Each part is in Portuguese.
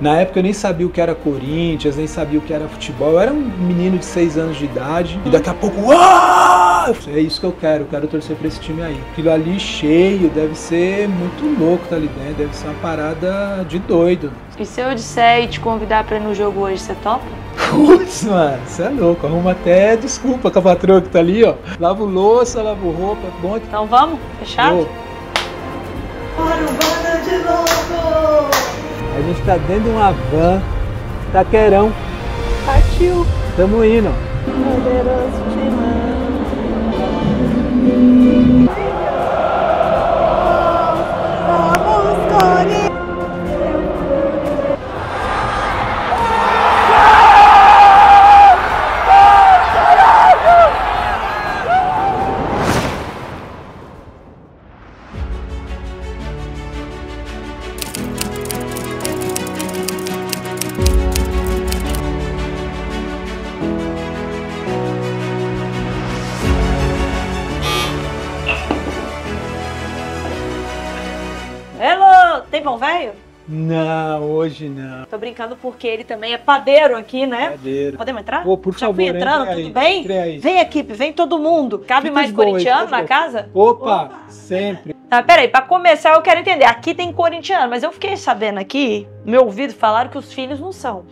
Na época eu nem sabia o que era Corinthians, nem sabia o que era futebol. Eu era um menino de 6 anos de idade e daqui a pouco, uau! É isso que eu quero, eu quero torcer pra esse time aí. Aquilo ali cheio deve ser muito louco, tá ali dentro, deve ser uma parada de doido. E se eu disser e te convidar pra ir no jogo hoje, você topa? Putz, mano, você é louco. Arruma até desculpa com a patroa que tá ali, ó. Lavo louça, lavo roupa, bom. Então vamos? Fechado? A gente tá dentro de uma van, taquerão. Partiu. Tamo indo. Poderoso timão. Tem pão velho? Não, hoje não. Tô brincando porque ele também é padeiro aqui, né? Padeiro. Podemos entrar? Pô, por Já favor, fui entrando, entre aí, tudo bem? aí. Vem equipe, vem todo mundo. Cabe Fica mais corintiano na casa? Opa, sempre. Tá, peraí, pra começar eu quero entender. Aqui tem corintiano, mas eu fiquei sabendo aqui, meu ouvido falaram que os filhos não são.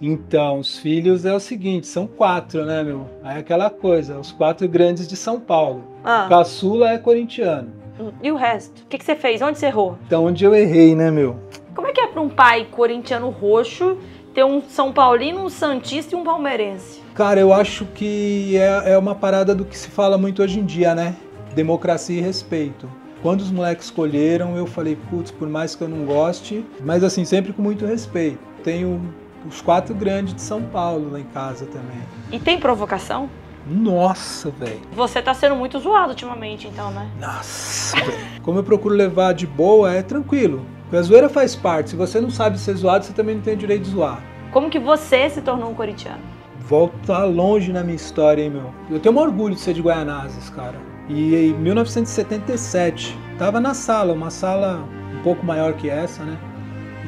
Então, os filhos é o seguinte, são quatro, né, meu? Aí é aquela coisa, os quatro grandes de São Paulo. Ah, Caçula é corintiano. E o resto? O que, que você fez? Onde você errou? Então, onde eu errei, né, meu? Como é que é pra um pai corintiano roxo ter um São Paulino, um Santista e um palmeirense? Cara, eu acho que é, é uma parada do que se fala muito hoje em dia, né? Democracia e respeito. Quando os moleques escolheram, eu falei, putz, por mais que eu não goste, mas assim, sempre com muito respeito. Tenho os quatro grandes de São Paulo lá em casa também. E tem provocação? Nossa, velho. Você tá sendo muito zoado ultimamente, então, né? Nossa, velho. Como eu procuro levar de boa, é tranquilo. Porque a zoeira faz parte. Se você não sabe ser zoado, você também não tem o direito de zoar. Como que você se tornou um corintiano? Volta longe na minha história, hein, meu. Eu tenho um orgulho de ser de Guaianazes, cara. E em 1977, tava na sala, uma sala um pouco maior que essa, né?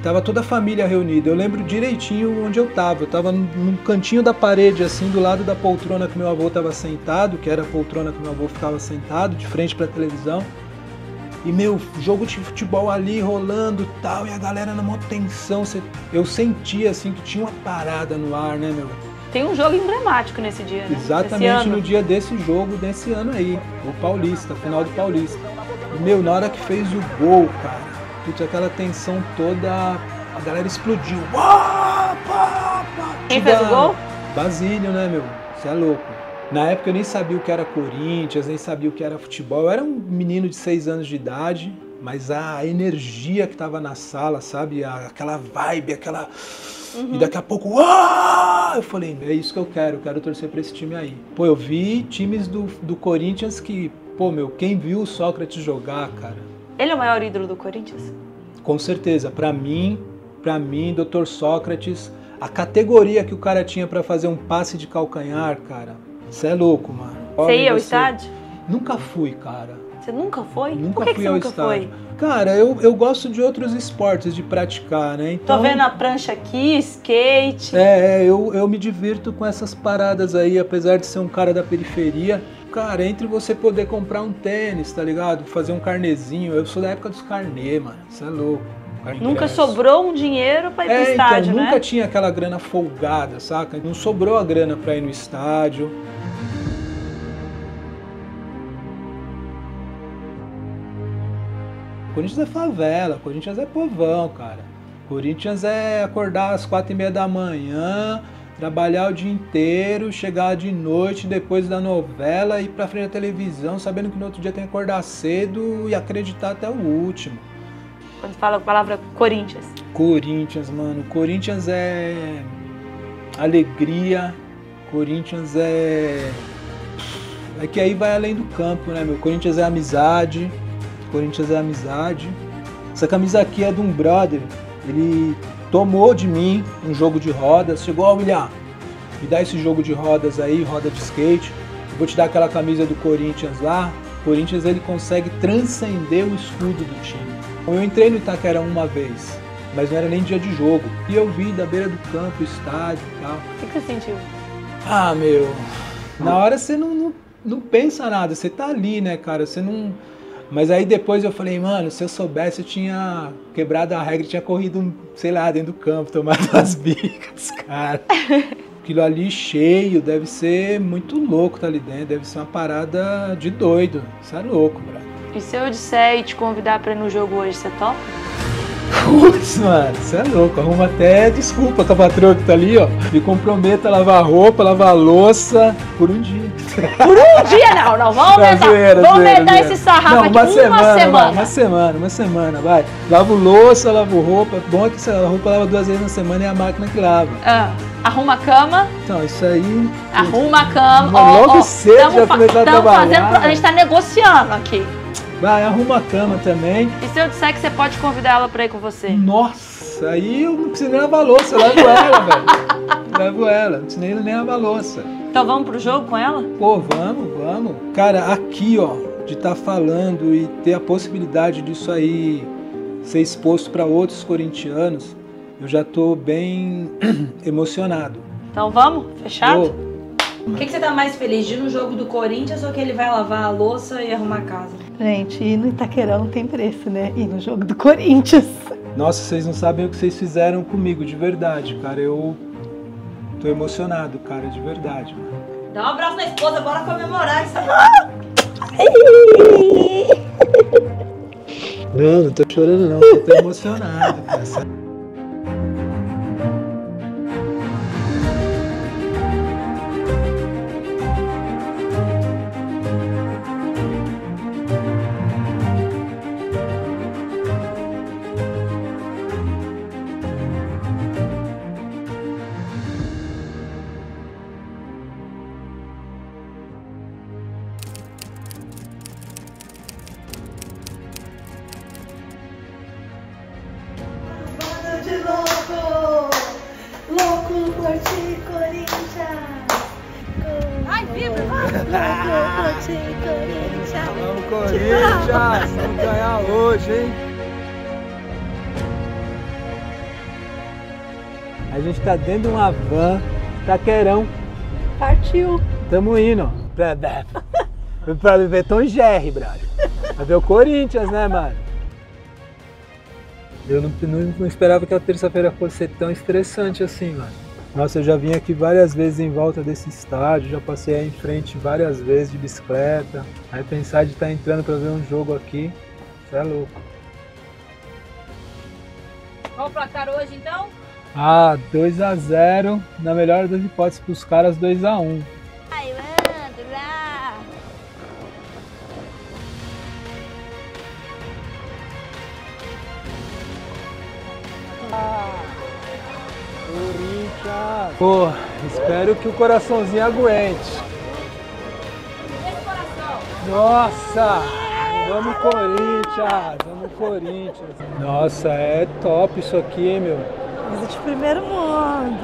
Tava toda a família reunida. Eu lembro direitinho onde eu tava. Eu tava num- cantinho da parede, assim, do lado da poltrona que meu avô tava sentado, que era a poltrona que meu avô ficava sentado, de frente pra televisão. E meu, jogo de futebol ali rolando e tal, e a galera na maior tensão. Eu sentia assim que tinha uma parada no ar, né, meu? Tem um jogo emblemático nesse dia, né? Exatamente no dia desse jogo, desse ano aí, o Paulista, final do Paulista. E, meu, na hora que fez o gol, cara, putz, aquela tensão toda, a galera explodiu. Uau, pá, pá, Quem fez o gol? Basílio, né, meu? Você é louco. Na época eu nem sabia o que era Corinthians, nem sabia o que era futebol. Eu era um menino de 6 anos de idade, mas a energia que tava na sala, sabe? Aquela vibe, aquela. Uhum. E daqui a pouco, uau! Eu falei, é isso que eu quero, eu quero torcer pra esse time aí. Pô, eu vi times do, do Corinthians que, pô, meu, quem viu o Sócrates jogar, cara, Ele é o maior ídolo do Corinthians? com certeza, pra mim, pra mim, Dr. Sócrates, a categoria que o cara tinha pra fazer um passe de calcanhar, cara, você é louco, mano. Você ia ao você- estádio? Nunca fui, cara. Você nunca foi? Nunca Por que, que fui você ao nunca estádio. foi? Cara, eu, eu gosto de outros esportes de praticar, né? Então, Tô vendo a prancha aqui, skate. É, é, eu, eu me divirto com essas paradas aí, apesar de ser um cara da periferia. Cara, entre você poder comprar um tênis, tá ligado? Fazer um carnezinho. Eu sou da época dos carnê, mano. Você é louco. Nunca sobrou um dinheiro pra ir pro É, estádio, então, né? nunca tinha aquela grana folgada, saca? Não sobrou a grana pra ir no estádio. Corinthians é favela, Corinthians é povão, cara. Corinthians é acordar às quatro e meia da manhã, trabalhar o dia inteiro, chegar de noite depois da novela, ir pra frente da televisão, sabendo que no outro dia tem que acordar cedo e acreditar até o último. Quando fala a palavra Corinthians. Corinthians, mano. Corinthians é alegria. Corinthians é. É que aí vai além do campo, né, meu? Corinthians é amizade. Corinthians é amizade. Essa camisa aqui é de um brother. Ele tomou de mim um jogo de rodas. Chegou, ó, William, me dá esse jogo de rodas aí, roda de skate. Eu vou te dar aquela camisa do Corinthians lá. O Corinthians ele consegue transcender o escudo do time. Eu entrei no Itaquera uma vez. mas não era nem dia de jogo. E eu vi da beira do campo, o estádio e tal. O que, que você sentiu? Ah, meu. Na hora você não, não, não pensa nada, você tá ali, né, cara? Você não. Mas aí depois eu falei, mano, se eu soubesse, eu tinha quebrado a regra, tinha corrido, sei lá, dentro do campo, tomado as bicas, cara. Aquilo ali cheio, deve ser muito louco tá ali dentro, deve ser uma parada de doido. Isso é louco, brother. E se eu disser e te convidar pra ir no jogo hoje, você topa? Putz, mano, você é louco. Arruma até desculpa com a patroa que tá ali, ó. Me comprometa a lavar roupa, lavar louça por um dia. Por um dia não, não. Vamos aumentar. zoeira, Vamos zoeira, aumentar zoeira. esse sarrafo Não, aqui. uma uma semana, vai, semana. uma semana, uma semana, vai. Lavo louça, lavo roupa. Bom é que a roupa lava duas vezes na semana e é a máquina que lava. Ah, arruma a cama, Então, isso aí. arruma a cama. Logo ó, cedo tamo já começar a trabalhar, fazendo A gente tá negociando aqui. Vai, arruma a cama também. E se eu disser que você pode convidar ela pra ir com você? Nossa, aí eu não preciso nem lavar louça, eu levo ela, velho. Levo ela, não preciso nem, lavar louça. Então vamos pro jogo com ela? Pô, vamos, vamos. Cara, aqui, ó, de estar falando e ter a possibilidade disso aí ser exposto para outros corintianos, eu já tô bem emocionado. Então vamos? Fechado? Pô, O que, que você tá mais feliz? De ir no jogo do Corinthians ou que ele vai lavar a louça e arrumar a casa? Gente, ir no Itaquerão não tem preço, né? Ir no jogo do Corinthians. nossa, vocês não sabem o que vocês fizeram comigo, de verdade, cara. Eu tô emocionado, cara, de verdade. mano. Dá um abraço na esposa, bora comemorar isso aí. Não, não tô chorando não, eu tô emocionado, cara. Vamos, Corinthians! Vamos ganhar hoje, hein? A gente tá dentro de uma van, taquerão. Partiu! Tamo indo. Pra, pra ver Tom Jerry, brother. Pra ver o Corinthians, né, mano? Eu não, não- não esperava que a terça-feira fosse ser tão estressante assim, mano. Nossa, eu já vim aqui várias vezes em volta desse estádio, já passei aí em frente várias vezes de bicicleta. Aí pensar de estar entrando pra ver um jogo aqui, isso é louco. Qual o placar hoje então? Ah, 2 a 0 na melhor das hipóteses pros caras 2 a 1 Pô, espero que o coraçãozinho aguente. Nossa! Vamos Corinthians! Vamos Corinthians! Nossa, é top isso aqui, meu? Coisa de primeiro mundo!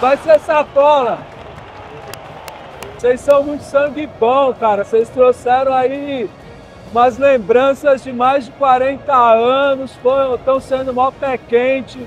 Vai ser sacola. Vocês são muito sangue bom, cara. Vocês trouxeram aí umas lembranças de mais de 40 anos, estão sendo mó pé quente.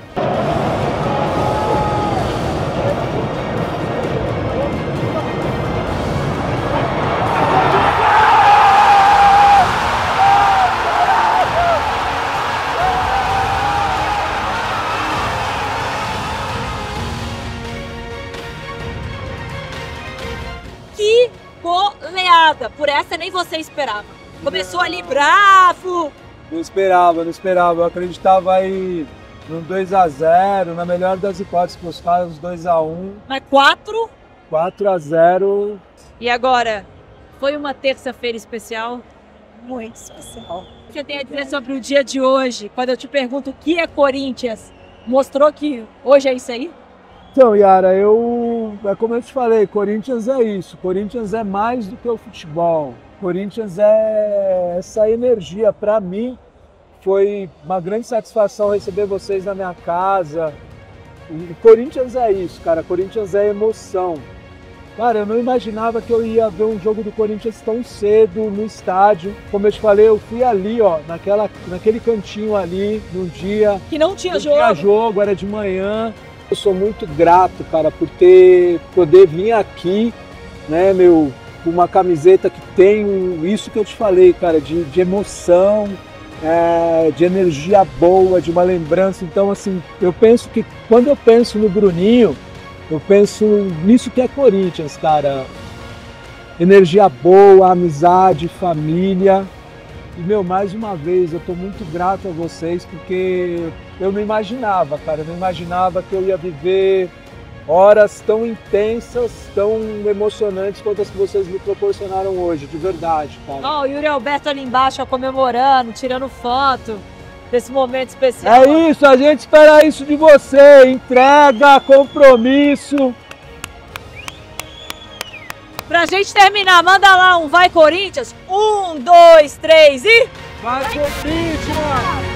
Essa nem você esperava. Começou ali bravo. Não esperava, não esperava. Eu acreditava aí no 2x0, na melhor das hipóteses, para os caras 2x1. Mas 4. 4x0. E agora? Foi uma terça-feira especial? Muito especial. O que você tem a dizer sobre o dia de hoje? Quando eu te pergunto o que é Corinthians, mostrou que hoje é isso aí? Então, Yara, eu. É como eu te falei, Corinthians é isso. Corinthians é mais do que o futebol. Corinthians é essa energia. Para mim, foi uma grande satisfação receber vocês na minha casa. Corinthians é isso, cara. Corinthians é emoção. Cara, eu não imaginava que eu ia ver um jogo do Corinthians tão cedo no estádio. Como eu te falei, eu fui ali, ó, naquela, naquele cantinho ali, num dia. Que não tinha não jogo. tinha jogo, era de manhã. Eu sou muito grato, cara, por ter poder vir aqui, né, meu, uma camiseta que tem isso que eu te falei, cara, de, de emoção, é, de energia boa, de uma lembrança. Então, assim, eu penso que quando eu penso no Bruninho, eu penso nisso que é Corinthians, cara. Energia boa, amizade, família. E, meu, mais uma vez, eu estou muito grato a vocês porque eu não imaginava, cara, eu não imaginava que eu ia viver horas tão intensas, tão emocionantes quanto as que vocês me proporcionaram hoje, de verdade, cara. Ó, o Yuri Alberto ali embaixo, ó, comemorando, tirando foto desse momento especial. É isso, a gente espera isso de você, entrega, compromisso. Pra gente terminar, manda lá um Vai Corinthians. Um, dois, três e. Vai Corinthians!